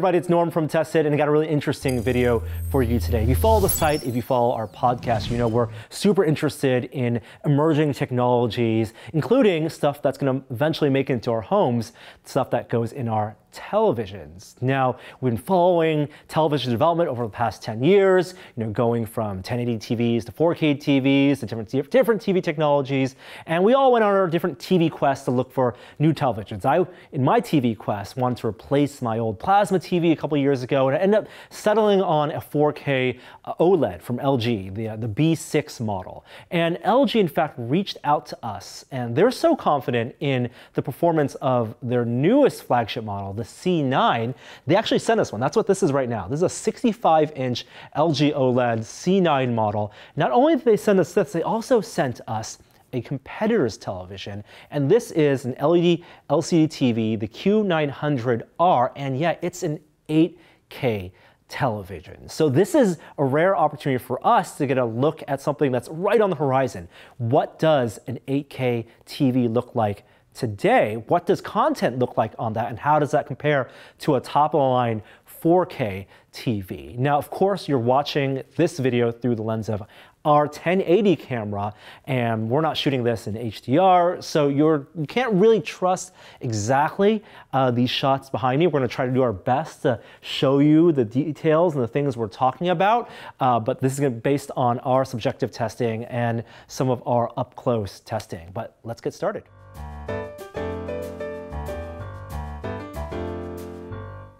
Everybody, it's Norm from Tested, and I got a really interesting video for you today. If you follow the site, if you follow our podcast, you know we're super interested in emerging technologies, including stuff that's going to eventually make it into our homes, stuff that goes in our televisions. Now, we've been following television development over the past 10 years, you know, going from 1080 TVs to 4K TVs to different, different TV technologies, and we all went on our different TV quests to look for new televisions. I, in my TV quest, wanted to replace my old plasma TV a couple years ago, and I ended up settling on a 4K uh, OLED from LG, the, uh, the B6 model. And LG, in fact, reached out to us, and they're so confident in the performance of their newest flagship model, the C9, they actually sent us one. That's what this is right now. This is a 65 inch LG OLED C9 model. Not only did they send us this, they also sent us a competitor's television. And this is an LED LCD TV, the Q900R, and yeah, it's an 8K television. So this is a rare opportunity for us to get a look at something that's right on the horizon. What does an 8K TV look like today, what does content look like on that and how does that compare to a top of the line 4K TV? Now, of course, you're watching this video through the lens of our 1080 camera and we're not shooting this in HDR so you're you can't really trust exactly uh, these shots behind me we're going to try to do our best to show you the details and the things we're talking about uh, but this is based on our subjective testing and some of our up close testing but let's get started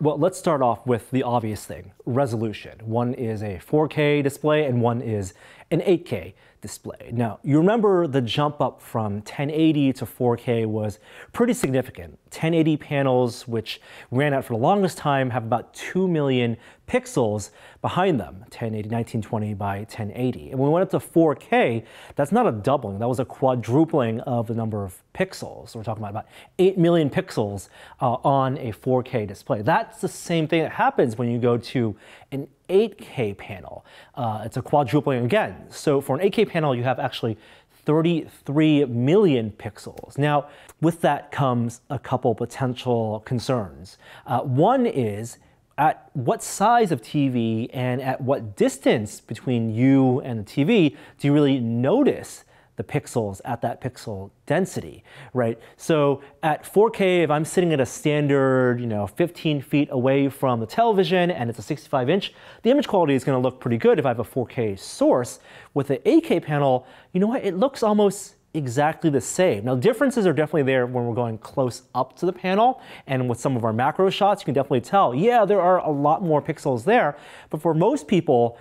Well, let's start off with the obvious thing, resolution. One is a 4K display and one is an 8K display. Now, you remember the jump up from 1080 to 4K was pretty significant. 1080 panels, which ran out for the longest time, have about 2 million pixels behind them, 1080, 1920 by 1080. And when we went up to 4K, that's not a doubling, that was a quadrupling of the number of pixels. We're talking about about 8 million pixels uh, on a 4K display. That's the same thing that happens when you go to an 8K panel. Uh, it's a quadrupling again. So for an 8K panel, you have actually 33 million pixels. Now, with that comes a couple potential concerns. Uh, one is at what size of TV and at what distance between you and the TV do you really notice the pixels at that pixel density, right? So at 4K, if I'm sitting at a standard, you know, 15 feet away from the television and it's a 65 inch, the image quality is gonna look pretty good if I have a 4K source. With the 8K panel, you know what, it looks almost exactly the same. Now differences are definitely there when we're going close up to the panel and with some of our macro shots you can definitely tell, yeah, there are a lot more pixels there, but for most people,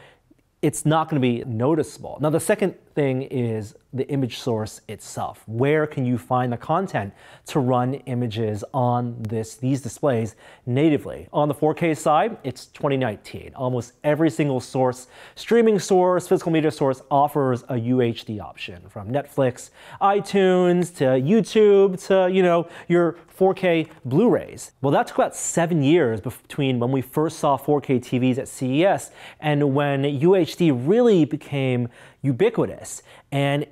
it's not going to be noticeable. Now, the second thing is the image source itself. Where can you find the content to run images on this these displays natively? On the 4K side, it's 2019. Almost every single source, streaming source, physical media source offers a UHD option from Netflix, iTunes to YouTube to, you know, your 4K Blu-rays. Well, that took about seven years between when we first saw 4K TVs at CES and when UHD really became ubiquitous. And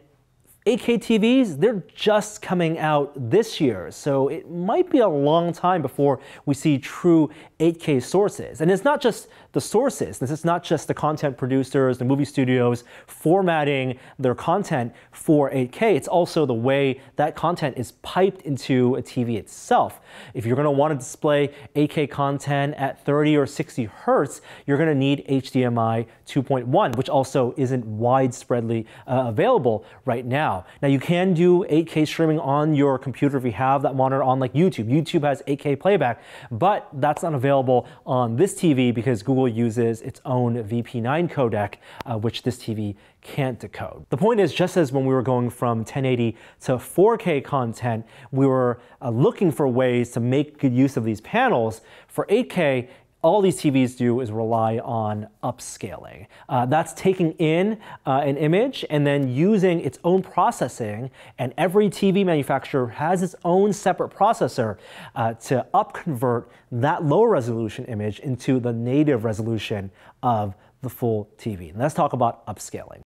8K TVs, they're just coming out this year, so it might be a long time before we see true 8K sources. And it's not just the sources, this is not just the content producers, the movie studios formatting their content for 8K, it's also the way that content is piped into a TV itself. If you're going to want to display 8K content at 30 or 60 hertz, you're going to need HDMI 2.1, which also isn't widespreadly uh, available right now now. Now you can do 8K streaming on your computer if you have that monitor on like YouTube. YouTube has 8K playback, but that's not available on this TV because Google uses its own VP9 codec, uh, which this TV can't decode. The point is, just as when we were going from 1080 to 4K content, we were uh, looking for ways to make good use of these panels. For 8K, all these TVs do is rely on upscaling. Uh, that's taking in uh, an image and then using its own processing, and every TV manufacturer has its own separate processor uh, to upconvert that low resolution image into the native resolution of the full TV. And let's talk about upscaling.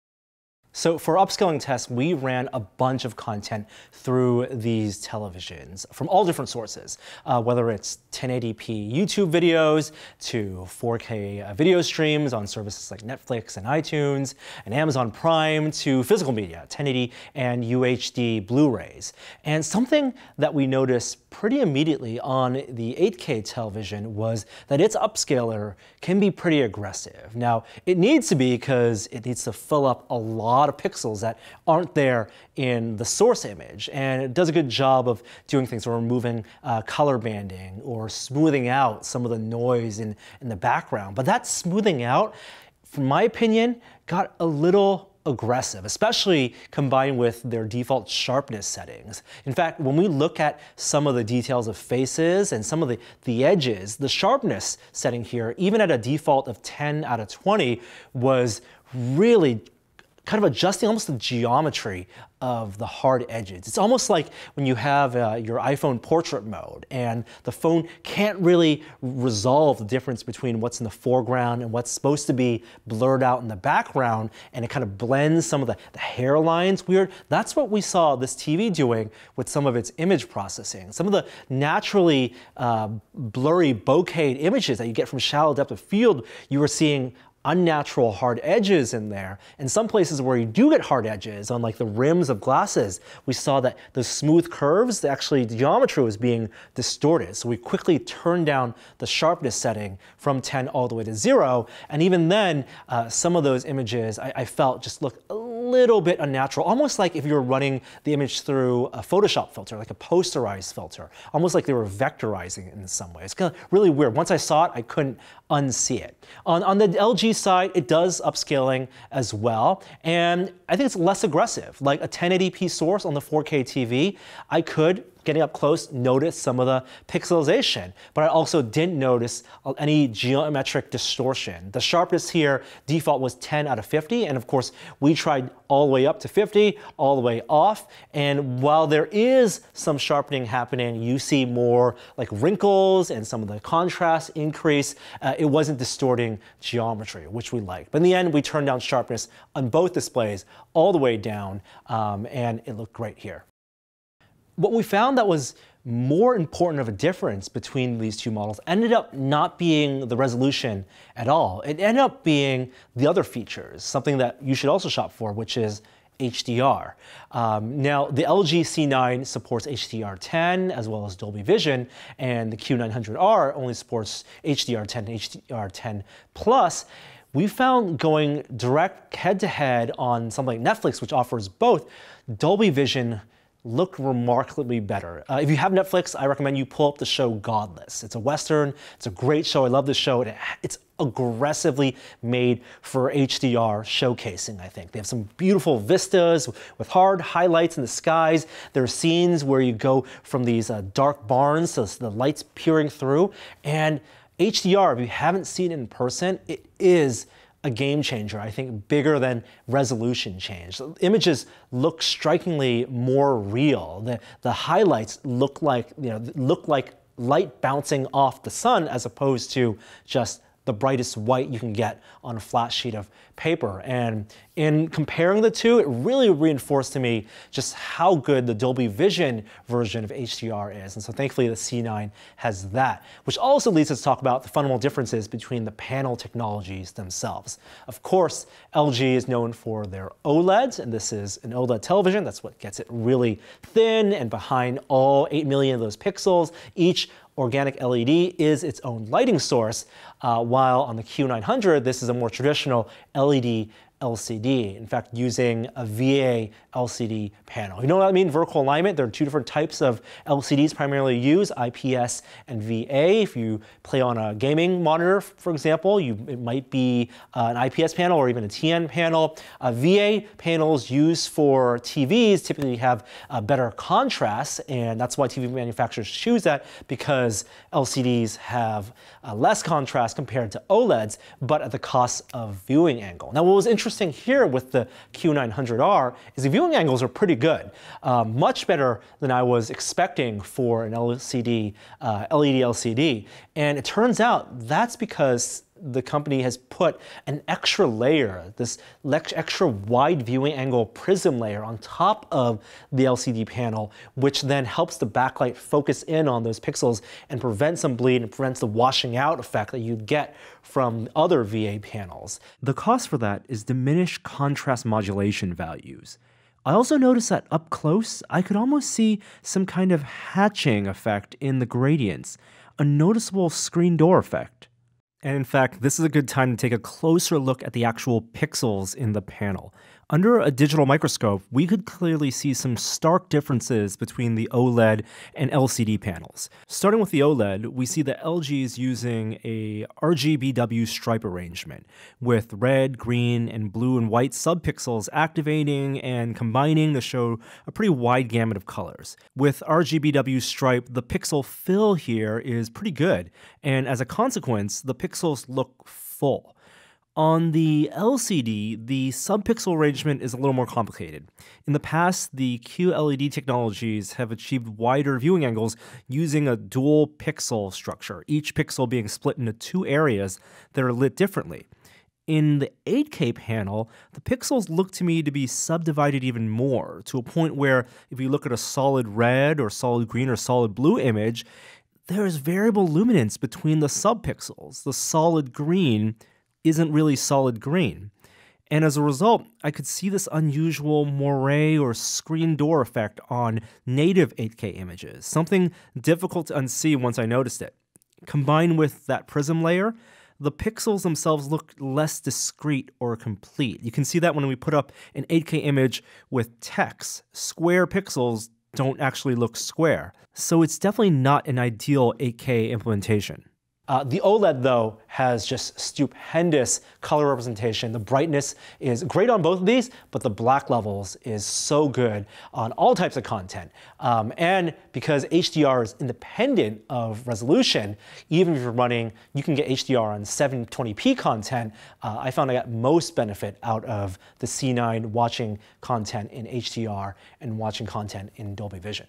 So for upscaling tests, we ran a bunch of content through these televisions from all different sources, uh, whether it's 1080p YouTube videos to 4K uh, video streams on services like Netflix and iTunes and Amazon Prime to physical media, 1080 and UHD Blu-rays. And something that we noticed pretty immediately on the 8K television was that its upscaler can be pretty aggressive. Now, it needs to be because it needs to fill up a lot of pixels that aren't there in the source image. And it does a good job of doing things, or removing uh, color banding or smoothing out some of the noise in, in the background. But that smoothing out, from my opinion, got a little aggressive, especially combined with their default sharpness settings. In fact, when we look at some of the details of faces and some of the, the edges, the sharpness setting here, even at a default of 10 out of 20, was really kind of adjusting almost the geometry of the hard edges. It's almost like when you have uh, your iPhone portrait mode and the phone can't really resolve the difference between what's in the foreground and what's supposed to be blurred out in the background and it kind of blends some of the, the hairlines weird. That's what we saw this TV doing with some of its image processing. Some of the naturally uh, blurry bokeh images that you get from shallow depth of field, you were seeing unnatural hard edges in there. And some places where you do get hard edges on like the rims of glasses, we saw that the smooth curves, actually the geometry was being distorted. So we quickly turned down the sharpness setting from 10 all the way to zero. And even then, uh, some of those images I, I felt just look a little bit unnatural, almost like if you were running the image through a Photoshop filter, like a posterized filter, almost like they were vectorizing it in some way. It's kind of really weird. Once I saw it, I couldn't unsee it. On, on the LG side, it does upscaling as well, and I think it's less aggressive. Like a 1080p source on the 4K TV, I could getting up close, notice some of the pixelization, but I also didn't notice any geometric distortion. The sharpness here, default was 10 out of 50, and of course, we tried all the way up to 50, all the way off, and while there is some sharpening happening, you see more like wrinkles and some of the contrast increase. Uh, it wasn't distorting geometry, which we liked. But in the end, we turned down sharpness on both displays all the way down, um, and it looked great here. What we found that was more important of a difference between these two models ended up not being the resolution at all. It ended up being the other features, something that you should also shop for, which is HDR. Um, now, the LG C9 supports HDR10 as well as Dolby Vision, and the Q900R only supports HDR10 and HDR10 Plus. We found going direct head to head on something like Netflix, which offers both Dolby Vision look remarkably better. Uh, if you have Netflix, I recommend you pull up the show Godless. It's a Western, it's a great show. I love the show. It, it's aggressively made for HDR showcasing, I think. They have some beautiful vistas with hard highlights in the skies. There are scenes where you go from these uh, dark barns to the lights peering through. And HDR, if you haven't seen it in person, it is a game changer, I think bigger than resolution change. Images look strikingly more real. The, the highlights look like, you know, look like light bouncing off the sun as opposed to just the brightest white you can get on a flat sheet of paper. And in comparing the two, it really reinforced to me just how good the Dolby Vision version of HDR is. And so thankfully the C9 has that, which also leads us to talk about the fundamental differences between the panel technologies themselves. Of course, LG is known for their OLEDs, and this is an OLED television. That's what gets it really thin and behind all 8 million of those pixels. Each organic LED is its own lighting source, uh, while on the Q900, this is a more traditional LED LCD. In fact, using a VA LCD panel. You know what I mean? Vertical alignment. There are two different types of LCDs primarily used, IPS and VA. If you play on a gaming monitor, for example, you, it might be uh, an IPS panel or even a TN panel. Uh, VA panels used for TVs typically have better contrast, and that's why TV manufacturers choose that because LCDs have uh, less contrast compared to OLEDs, but at the cost of viewing angle. Now, what was interesting interesting here with the Q900R is the viewing angles are pretty good, uh, much better than I was expecting for an LCD, uh, LED LCD. And it turns out that's because the company has put an extra layer, this extra wide viewing angle prism layer on top of the LCD panel, which then helps the backlight focus in on those pixels and prevent some bleed and prevents the washing out effect that you'd get from other VA panels. The cost for that is diminished contrast modulation values. I also noticed that up close, I could almost see some kind of hatching effect in the gradients, a noticeable screen door effect. And in fact, this is a good time to take a closer look at the actual pixels in the panel. Under a digital microscope, we could clearly see some stark differences between the OLED and LCD panels. Starting with the OLED, we see that LG is using a RGBW stripe arrangement, with red, green, and blue and white subpixels activating and combining to show a pretty wide gamut of colors. With RGBW stripe, the pixel fill here is pretty good, and as a consequence, the pixels look full. On the LCD, the subpixel arrangement is a little more complicated. In the past, the QLED technologies have achieved wider viewing angles using a dual pixel structure, each pixel being split into two areas that are lit differently. In the 8K panel, the pixels look to me to be subdivided even more, to a point where if you look at a solid red or solid green or solid blue image, there's variable luminance between the subpixels. The solid green isn't really solid green. And as a result, I could see this unusual moire or screen door effect on native 8K images, something difficult to unsee once I noticed it. Combined with that prism layer, the pixels themselves look less discrete or complete. You can see that when we put up an 8K image with text. Square pixels don't actually look square. So it's definitely not an ideal 8K implementation. Uh, the OLED, though, has just stupendous color representation. The brightness is great on both of these, but the black levels is so good on all types of content. Um, and because HDR is independent of resolution, even if you're running, you can get HDR on 720p content. Uh, I found I got most benefit out of the C9 watching content in HDR and watching content in Dolby Vision.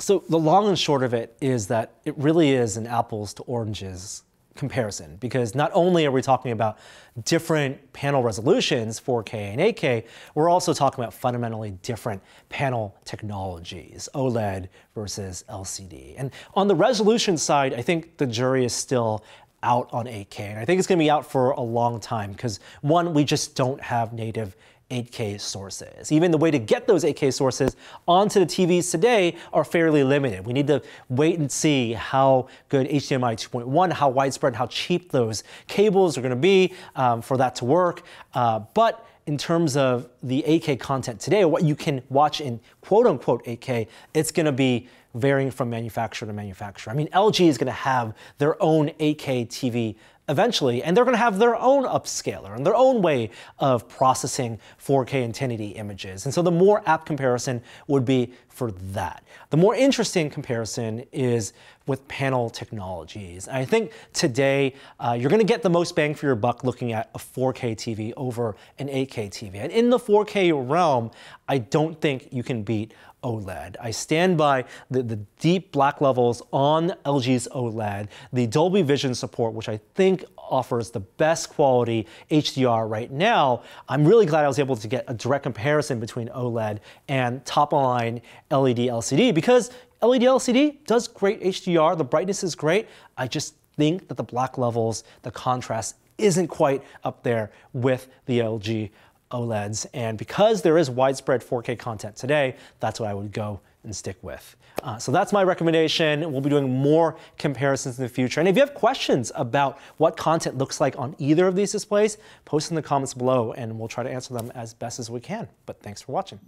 So the long and short of it is that it really is an apples to oranges comparison because not only are we talking about different panel resolutions, 4K and 8K, we're also talking about fundamentally different panel technologies, OLED versus LCD. And on the resolution side, I think the jury is still out on 8K. And I think it's going to be out for a long time because one, we just don't have native 8K sources. Even the way to get those 8K sources onto the TVs today are fairly limited. We need to wait and see how good HDMI 2.1, how widespread, how cheap those cables are going to be um, for that to work. Uh, but in terms of the 8K content today, what you can watch in quote unquote 8K, it's going to be varying from manufacturer to manufacturer. I mean, LG is going to have their own 8K TV eventually, and they're going to have their own upscaler and their own way of processing 4K and 1080 images. And so the more app comparison would be for that. The more interesting comparison is with panel technologies. I think today uh, you're going to get the most bang for your buck looking at a 4K TV over an 8K TV. And in the 4K realm, I don't think you can beat OLED. I stand by the, the deep black levels on LG's OLED, the Dolby Vision support, which I think offers the best quality HDR right now. I'm really glad I was able to get a direct comparison between OLED and top line LED LCD because LED LCD does great HDR, the brightness is great. I just think that the black levels, the contrast isn't quite up there with the LG OLEDs. And because there is widespread 4K content today, that's what I would go and stick with. Uh, so that's my recommendation. We'll be doing more comparisons in the future. And if you have questions about what content looks like on either of these displays, post in the comments below and we'll try to answer them as best as we can. But thanks for watching.